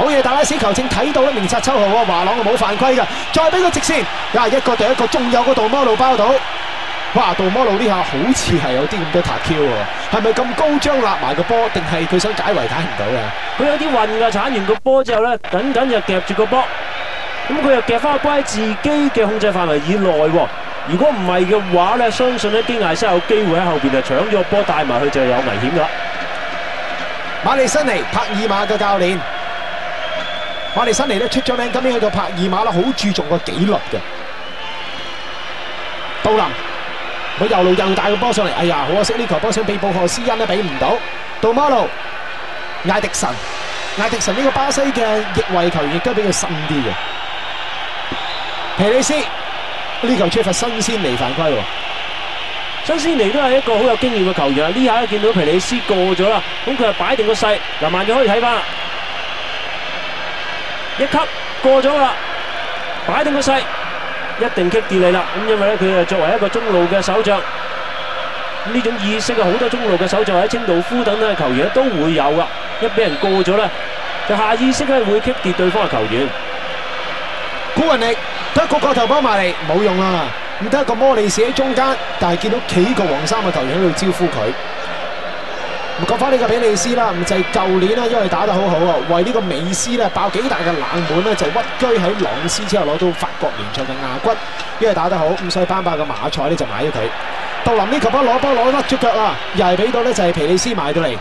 好嘢，大拉斯球正睇到咧，明察秋毫喎，華朗冇犯規嘅，再俾个直線，啊一個對一個，仲有個杜摩路包到。哇！杜摩路呢下好似係有啲咁多塔 Q 喎，係咪咁高張立埋個波，定係佢想解圍睇唔到嘅？佢有啲運㗎，鏟完個波之後咧，緊緊就夾住個波，咁佢又夾翻個波喺自己嘅控制範圍以內喎。如果唔係嘅話咧，相信咧基艾斯有機會喺後邊就搶咗個波帶埋去就有危險㗎。馬利辛尼帕爾馬嘅教練，馬利辛尼咧出咗名，今年去到帕爾馬啦，好注重個紀律嘅。杜林，佢右路又帶個波上嚟，哎呀，好可惜呢球波想俾布荷斯恩咧，俾唔到。杜马路，艾迪臣，艾迪臣呢個巴西嘅翼位球員亦都比較深啲嘅。皮里斯呢球出罰新鮮尼犯規喎。新斯尼都係一個好有經驗嘅球員啊！呢下咧見到皮里斯過咗啦，咁佢就擺定個勢，嗱慢咗可以睇翻啦，一級過咗啦，擺定個勢，一定棘跌你啦！咁因為咧佢係作為一個中路嘅守將，呢種意識啊好多中路嘅守將喺清道夫等等嘅球員都會有噶，一俾人過咗咧，就下意識咧會棘跌對方嘅球員。古雲力得一個角頭波埋嚟，冇用啦。咁得一個摩利士喺中間，但係見到幾個黃衫嘅球員喺度招呼佢。咁講翻呢個比利斯啦，咁就係舊年啦，因為打得好好啊，為呢個美斯咧爆幾大嘅冷門咧，就屈居喺朗斯之後攞到法國聯賽嘅亞軍，因為打得好，咁所以班霸嘅馬賽咧就買咗佢。杜林呢球波攞波攞甩咗腳啊，又係俾到咧就係皮利斯買到嚟。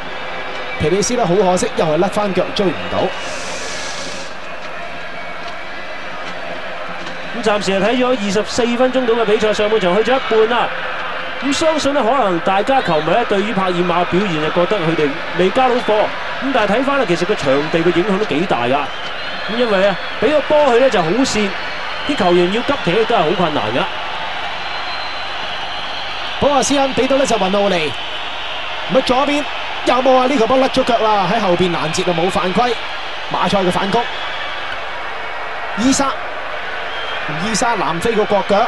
皮利斯咧好可惜，又係甩翻腳追唔到。咁暫時係睇咗二十四分鐘到嘅比賽，上半場去咗一半啦。咁相信咧，可能大家球迷咧對於帕爾馬表現就覺得佢哋未交到貨。咁但係睇翻咧，其實個場地嘅影響都幾大噶。咁因為啊，俾個波佢咧就好跣，啲球員要急停都係好困難噶。保亞斯恩俾到咧就雲奧尼，咁左邊有冇啊？呢球波甩咗腳啦，喺後邊攔截就冇犯規。馬賽嘅反攻，伊莎。伊莎南非個國腳，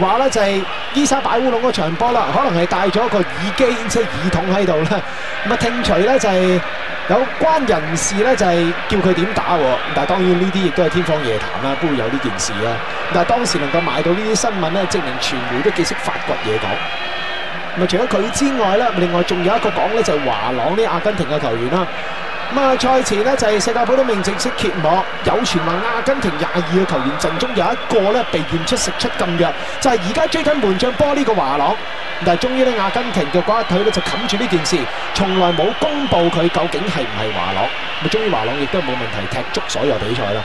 話咧就係伊莎擺烏龍嗰場波啦，可能係帶咗個耳機即係耳筒喺度啦。咁啊聽除咧就係有關人士咧就係叫佢點打，但係當然呢啲亦都係天方夜談啦，都會有呢件事啦。但係當時能夠買到呢啲新聞咧，證明傳媒都幾識發掘嘢講。咁啊除咗佢之外咧，另外仲有一個講咧就係華朗呢阿根廷嘅球員啦。咁啊，賽前呢，就係世界盃都未正式揭幕，有傳聞阿根廷廿二個球員陣中有一個咧被驗出食出禁藥，就係而家追緊門將波呢個華朗。但係終於咧，阿根廷嘅嗰一腿咧就冚住呢件事，從來冇公佈佢究竟係唔係華朗。咁終於華朗亦都冇問題踢足所有比賽啦。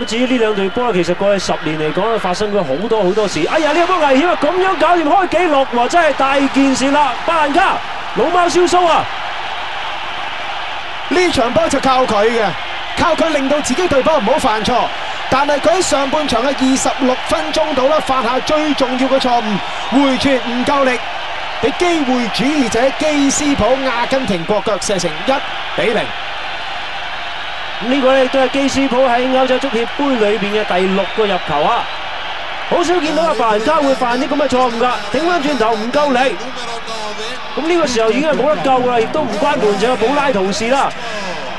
咁至於呢兩隊波，其實過去十年嚟講，發生過好多好多事。哎呀，呢個波危險啊！咁樣搞掂開紀錄喎，真係大件事啦！巴蘭卡老貓燒鬚啊！呢場波就靠佢嘅，靠佢令到自己隊波唔好犯錯。但係佢喺上半場嘅二十六分鐘度啦，犯下最重要嘅錯誤，回傳唔夠力，俾機會主義者基斯普阿根廷國腳射成一比零。呢個咧都係基斯普喺歐洲足協杯裏邊嘅第六個入球啊！好少見到阿白蘭卡會犯啲咁嘅錯誤㗎，頂翻轉頭唔夠力。咁呢個時候已經係冇得救啦，亦都唔關門將嘅保拉圖事啦。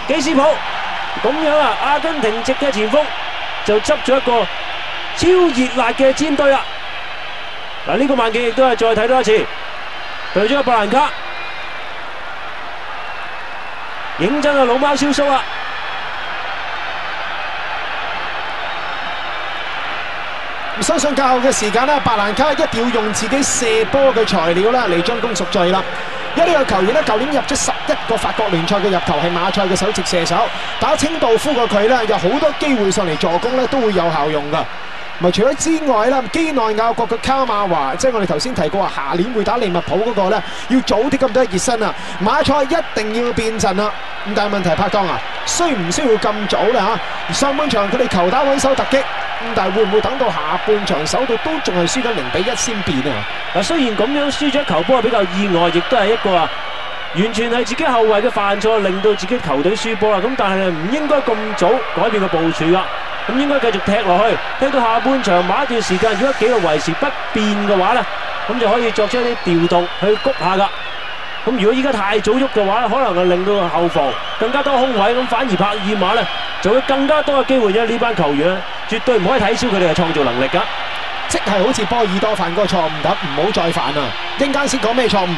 基斯普咁樣啊，阿根廷籍嘅前鋒就執咗一個超熱辣嘅煎堆啦。嗱，呢個慢鏡亦都係再睇多一次，對咗個白蘭卡，認真啊老貓消叔啊！相信較後嘅時間咧，白蘭卡一定要用自己射波嘅材料啦嚟將功贖罪啦。因為呢個球員咧，舊年入咗十一個法國聯賽嘅入球，係馬賽嘅首席射手。打清道夫過佢咧，有好多機會上嚟助攻咧，都會有效用噶。除咗之外啦，基內亞國嘅卡馬華，即係我哋頭先提過話，下年會打利物浦嗰個咧，要早啲咁多熱身啊！馬賽一定要變陣啦。咁但係問題拍檔啊，需唔需要咁早咧嚇？上半場佢哋球打穩手突擊。咁但係會唔會等到下半場守到都仲係輸緊零比一先變啊？嗱，雖然咁樣輸咗球波係比較意外，亦都係一個啊，完全係自己後衞嘅犯錯，令到自己球隊輸波啦。咁但係唔應該咁早改變個部署噶，咁應該繼續踢落去，踢到下半場某一段時間，如果紀律維持不變嘅話咧，咁就可以作出一啲調動去谷下噶。咁如果依家太早喐嘅話，可能係令到後防更加多空位，咁反而帕尔马咧就會更加多嘅機會，因為呢班球员咧絕對唔可以睇小佢哋嘅創造能力噶。即係好似波爾多犯嗰個錯誤咁，唔好再犯啊！陣間先講咩錯誤？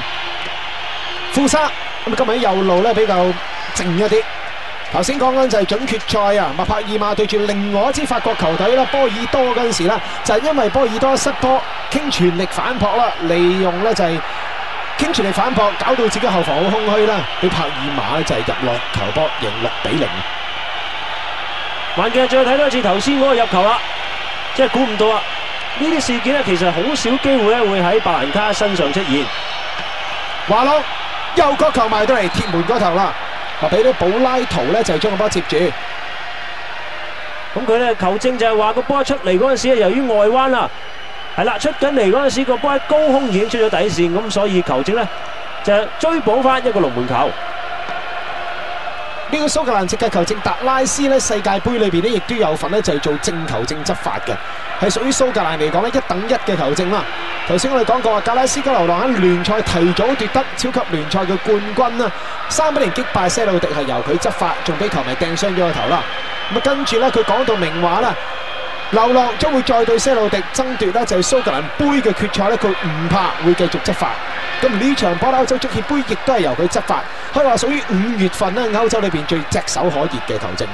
富沙咁今日喺右路咧比較靜一啲。頭先講緊就係準決賽啊，麥帕爾馬對住另外一支法國球隊啦，波爾多嗰陣時啦，就係因為波爾多失波，傾全力反撲啦，利用咧就係傾全力反撲，搞到自己後防好空虛啦，俾帕爾馬咧就係入落球波，贏六比零。環境再睇多一次頭先嗰個入球啦，即係估唔到啊！呢啲事件咧，其實好少機會咧會喺白蘭卡身上出現。華朗右角球埋到嚟鐵門嗰頭啦，啊俾到保拉圖咧就係將個波接住。咁佢咧球證就係話個波出嚟嗰陣時，由於外彎啦，係啦出緊嚟嗰陣時個波喺高空已經出咗底線，咁所以球證咧就追補翻一個龍門球。呢個蘇格蘭籍嘅球證達拉斯咧，世界盃裏邊咧亦都有份咧，就係做正球證執法嘅，係屬於蘇格蘭嚟講咧一等一嘅球證啦。頭先我哋講過啊，格拉斯哥流浪喺聯賽提早奪得超級聯賽嘅冠軍啦，三比零擊敗西魯迪係由佢執法，仲俾球迷掟傷咗個頭啦。咁啊跟住咧，佢講到明話啦。流浪將會再对西路迪爭奪咧，就係蘇格蘭杯嘅決賽咧，佢唔怕會繼續執法。咁呢場波歐洲足協杯亦都係由佢執法，可以話屬於五月份咧歐洲裏邊最炙手可熱嘅球證。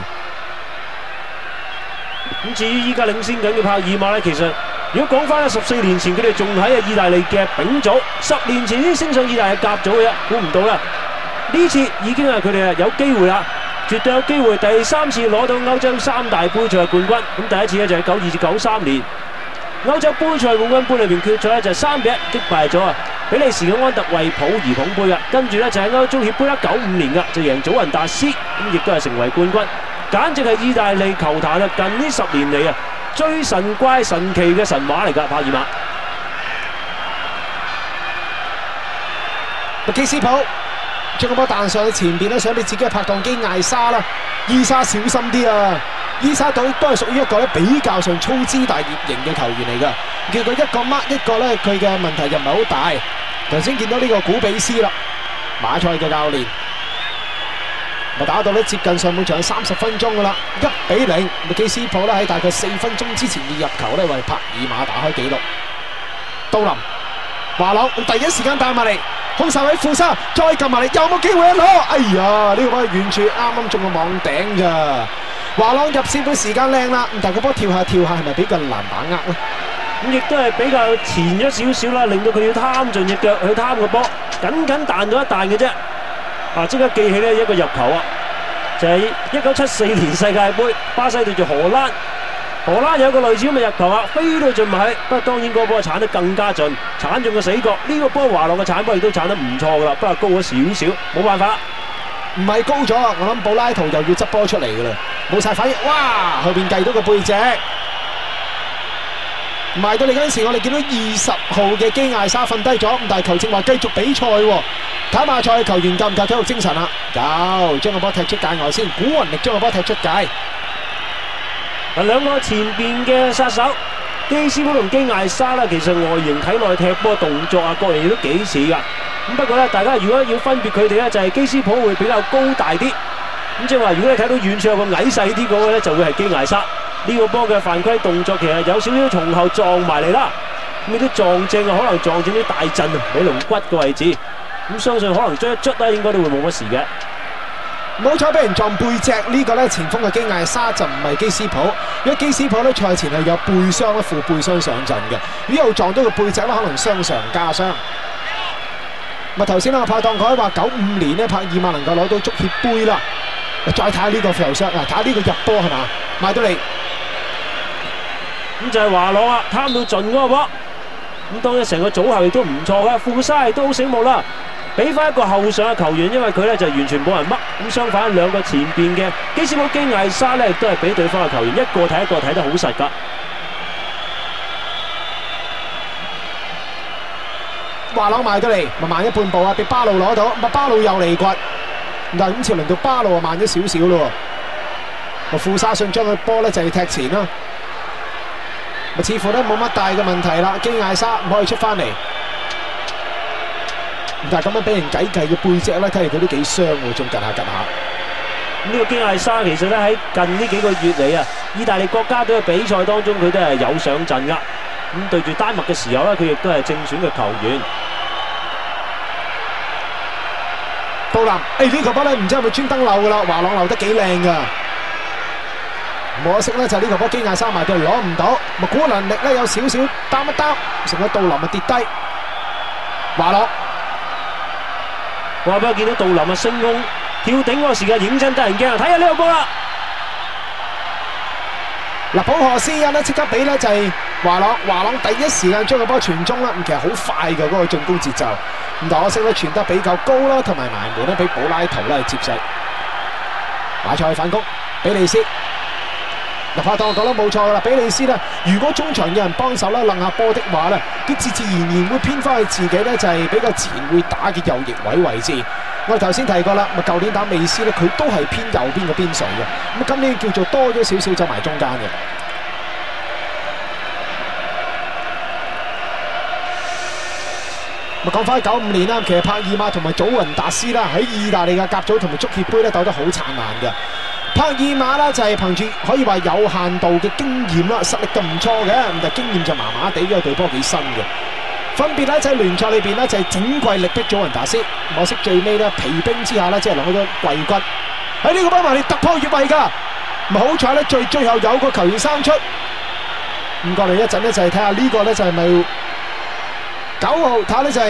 咁至於依家領先緊嘅帕爾馬咧，其實如果講翻十四年前佢哋仲喺啊意大利嘅丙組，十年前先升上意大利甲組嘅，估唔到啦！呢次已經係佢哋啊有機會啦。絕對有機會第三次攞到歐洲三大杯賽冠軍。咁第一次咧就係九二至九三年歐洲杯賽冠軍杯裏邊決賽咧就係三比一擊敗咗啊比利時嘅安特衛普而捧杯嘅。跟住咧就係歐洲足協杯啦，九五年噶就贏祖雲達斯，咁亦都係成為冠軍。簡直係意大利球壇啊近呢十年嚟啊最神怪神奇嘅神話嚟㗎，帕爾馬。麥基斯普。將個波彈上去前边咧，想俾自己嘅拍檔基艾沙啦。伊莎小心啲啊！伊莎隊都係屬於一個咧比較上粗枝大葉型嘅球員嚟噶。叫佢一個 mark 一個咧，佢嘅問題又唔係好大。頭先見到呢個古比斯啦，馬賽嘅教練，咪打到咧接近上半場三十分鐘噶啦，一比零。麥基斯普咧喺大概四分鐘之前要入球咧，为帕爾馬打開紀錄。杜林、華朗第一時間帶埋嚟。空晒位富沙，再撳埋嚟，有冇機會一攞？哎呀，呢、這個波完全啱啱中個網頂咋？華朗入線嘅時間靚啦，但係個波跳下跳下係咪比較難把握咧？咁亦都係比較前咗少少啦，令到佢要貪盡隻腳去貪個波，緊緊彈咗一彈嘅啫。啊，即刻記起呢一個入球啊，就係一九七四年世界盃，巴西對住荷蘭。荷蘭有個類似咁嘅入球啊，飛到盡埋，不過當然嗰波鏟得更加盡，鏟中個死角。呢、這個波華朗嘅鏟波亦都鏟得唔錯噶啦，不過高咗少少，冇辦法。唔係高咗，我諗布拉圖又要執波出嚟噶啦，冇晒反應。哇，後面計到個背脊，埋到嚟嗰陣時，我哋見到二十號嘅基艾莎瞓低咗，咁但係球證話繼續比賽喎，睇下賽球員夠唔夠體育精神啊？夠，將個波踢出界外先，古雲力將個波踢出界。嗱，兩個前邊嘅殺手基斯普同基艾莎啦，其實外形睇落去踢波動作啊，各樣嘢都幾似噶。咁不過咧，大家如果要分別佢哋咧，就係基斯普會比較高大啲。咁即係話，如果你睇到遠處有個矮細啲嗰個咧，就會係基艾莎。呢個波嘅犯規動作其實有少少從後撞埋嚟啦。咁呢啲撞正啊，可能撞正啲大陣啊，尾龍骨個位置。咁相信可能捽一捽咧，應該都會冇乜事嘅。冇彩俾人撞背脊呢個咧，前鋒嘅基艾沙就唔係基斯普，因為基斯普咧賽前係有背傷咧，負背傷上陣嘅，如果又撞到個背脊咧，可能傷上加傷。咪頭先啦，我拍檔佢話九五年咧，帕爾馬能夠攞到足協杯啦，再睇下呢個受傷啊，睇下呢個入波係嘛，賣到嚟，咁就係華朗啊，貪到盡嗰個波，咁當然成個組合亦都唔錯噶，富沙亦都好醒目啦。俾翻一個後上嘅球員，因為佢咧就完全冇人乜。咁相反兩個前邊嘅基斯堡基艾沙咧，都係俾對方嘅球員一個睇一個睇得好實㗎。華朗埋到嚟，咪慢一半步啊！俾巴路攞到，咪巴路又嚟掘，但係今次輪到巴路啊慢咗少少咯。咪富沙信將個波咧就係踢前啦，咪似乎咧冇乜大嘅問題啦。基艾沙唔可以出翻嚟，但係咁樣俾人計計嘅背脊咧，睇嚟佢都幾傷喎，仲趌下趌下。呢個基艾沙其實咧喺近呢幾個月嚟啊，意大利國家隊嘅比賽當中，佢都係有上陣噶。咁對住丹麥嘅時候咧，佢亦都係正選嘅球員。杜林，誒呢球波咧唔知係咪專登漏噶啦，華朗漏得幾靚噶。可惜咧就呢球波基亞沙埋對攞唔到，咪估能力咧有少少擔一擔，成個杜林啊跌低。華朗，話俾我見到杜林啊升空跳頂嗰個時間認真得人驚啊！睇下呢個波啦。嗱，普荷斯恩咧即刻俾咧就係華朗，華朗第一時間將個波傳中啦，咁其實好快嘅嗰個進攻節奏，咁但可惜咧傳得比較高啦，同埋埋門咧俾保拉圖咧接實。馬賽反攻，比利斯。嗱，拍檔我講得冇錯噶啦，比利斯咧，如果中場有人幫手咧，楞下波的話咧，佢自自然然會偏翻去自己咧就係比較前會打嘅右翼位位置。我哋頭先提過啦，咪舊年打美斯咧，佢都係偏右邊嘅邊陲嘅，咁今年叫做多咗少少走埋中間嘅。咪講翻九五年啦，其實帕爾馬同埋祖雲達斯啦，喺意大利嘅甲組同埋足協杯咧鬥得好燦爛嘅。帕爾馬啦就係憑住可以話有限度嘅經驗啦，實力咁唔錯嘅，咁但係經驗就麻麻地，因為隊波幾新嘅。分別咧就喺聯賽裏邊咧就係整季力逼祖雲達斯，可惜最尾咧疲兵之下咧只係攞咗季軍。喺呢個班埋你突破越位㗎，唔好彩咧最最後有個球员生出。咁过嚟一陣咧就係睇下呢個咧就係咪九號睇下咧就係。